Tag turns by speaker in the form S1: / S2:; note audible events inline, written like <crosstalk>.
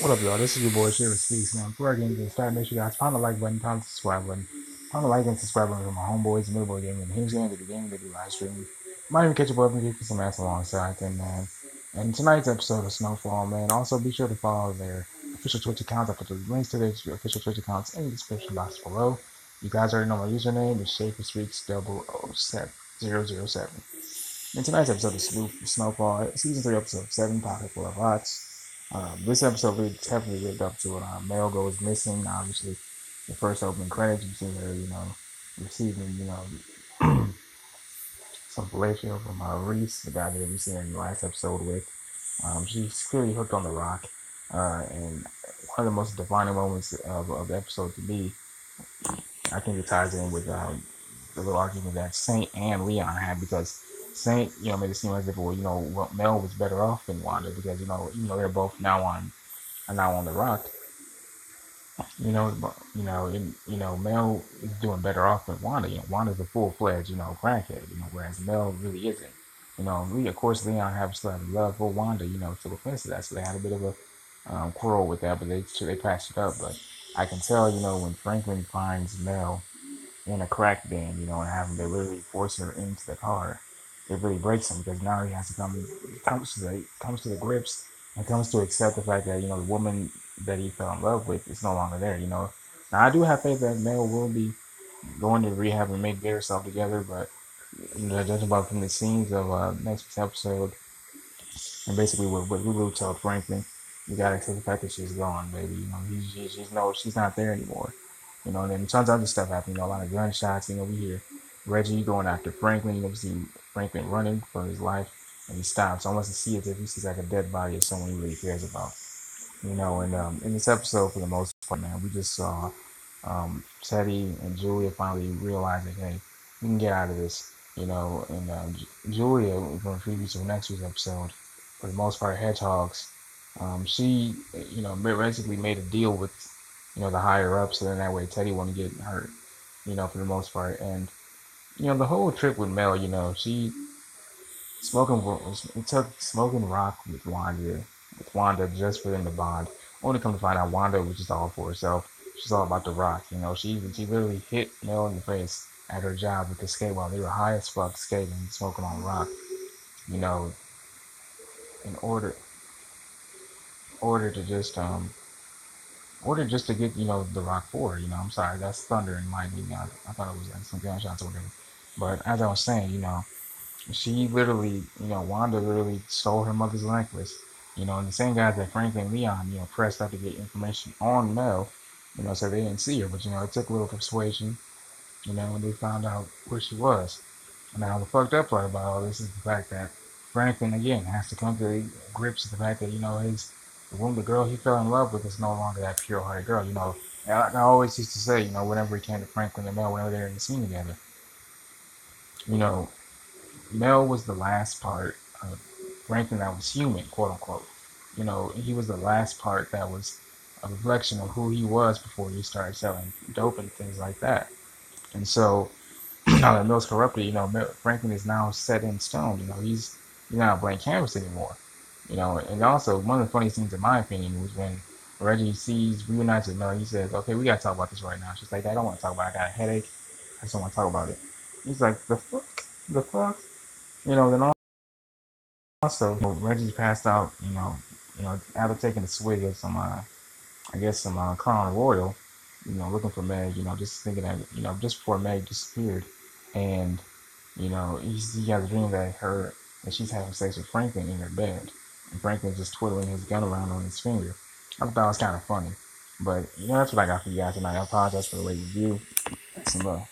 S1: What up, y'all? This is your boy Shaffer Speaks, man. Before I get into the start, make sure you guys pound the like button, pound the subscribe button, pound the like and subscribe button for my homeboys, the Millaboy Gaming, and Heemz Game, the game, they do live streaming. Might even catch up up and give you some ass alongside them, man. Uh, and tonight's episode of Snowfall, man. Also, be sure to follow their official Twitch accounts. I put the links to their official Twitch accounts in the description box below. You guys already know my username is Shaper Streaks 007. In tonight's episode of Snowfall, season 3, episode 7, Pocket Full of Rocks. Um, this episode heavily lived up to it. Uh, Mel goes missing. Obviously, the first opening credits, you see her, you know, receiving, you know, <clears throat> some fellatio from uh, Reese, the guy that we seen in the last episode with. Um, she's clearly hooked on the rock. Uh, and one of the most defining moments of, of the episode to me, I think it ties in with um, the little argument that Saint and Leon had because Saint, you know, made it seem as if well, you know, Mel was better off than Wanda because you know, you know, they're both now on, are now on the rock. You know, you know, in, you know, Mel is doing better off than Wanda. You know, Wanda's a full fledged, you know, crackhead. You know, whereas Mel really isn't. You know, we of course Leon have still have love for Wanda. You know, to the fence that, so they had a bit of a um, quarrel with that, but they they patched it up. But I can tell, you know, when Franklin finds Mel in a crack den, you know, and having to literally force her into the car it really breaks him because now he has to come comes to the comes to the grips and comes to accept the fact that you know the woman that he fell in love with is no longer there. You know, now I do have faith that Mel will be going to rehab and make get herself together, but you know, judging by from the scenes of uh, next week's episode, and basically what, what Louie told Franklin, you gotta accept the fact that she's gone, baby. You know, he's, she's no, she's not there anymore. You know, and then tons of other stuff happening. You know, a lot of gunshots. You know, we hear Reggie going after Franklin. You know, we see Franklin running for his life, and he stops almost to see if he sees like a dead body of someone he really cares about. You know, and um, in this episode, for the most part, man, we just saw um, Teddy and Julia finally realizing, hey, we can get out of this. You know, and uh, Julia, from the previous or next week's episode, for the most part, hedgehogs. Um, she, you know, basically made a deal with, you know, the higher ups, so then that way Teddy wouldn't get hurt. You know, for the most part, and you know, the whole trip with Mel, you know, she smoking took smoking rock with Wanda with Wanda just for them to bond. Only come to find out Wanda was just all for herself. She's all about the rock, you know. She she literally hit Mel in the face at her job with the skate while they were high as fuck skating, smoking on rock. You know, in order order to just um order just to get you know the rock forward. You know, I'm sorry, that's thunder and lightning. I, I thought it was like some gunshots or whatever. But as I was saying, you know, she literally, you know, Wanda literally stole her mother's necklace. You know, and the same guys that Franklin and Leon, you know, pressed up to get information on Mel, you know, so they didn't see her. But, you know, it took a little persuasion, you know, when they found out where she was. And now, the fucked up part about all this is the fact that Franklin, again, has to come to grips with the fact that, you know, his the woman, the girl he fell in love with is no longer that pure-hearted girl. You know, I, I always used to say, you know, whenever he came to Franklin and Mel, whenever they were in the scene together, you know, Mel was the last part of Franklin that was human, quote unquote. You know, he was the last part that was a reflection of who he was before he started selling dope and things like that. And so, <clears throat> now that Mel's corrupted, you know, Franklin is now set in stone. You know, he's he's not a blank canvas anymore. You know, and also one of the funniest things, in my opinion, was when Reggie sees reunites with Mel. He says, "Okay, we gotta talk about this right now." She's like, "I don't want to talk about. it. I got a headache. I just don't want to talk about it." He's like, "The fuck, the fuck," you know. Then also, you know, Reggie passed out. You know, you know, after taking a swig of some, uh, I guess some uh, Crown Royal. You know, looking for Mel. You know, just thinking that you know, just before Mel disappeared, and you know, he's, he has a dream that her that she's having sex with Franklin in her bed and Franklin just twiddling his gun around on his finger. I thought it was kind of funny. But, you know, that's what I got for you guys tonight. I apologize for the late review. Some love.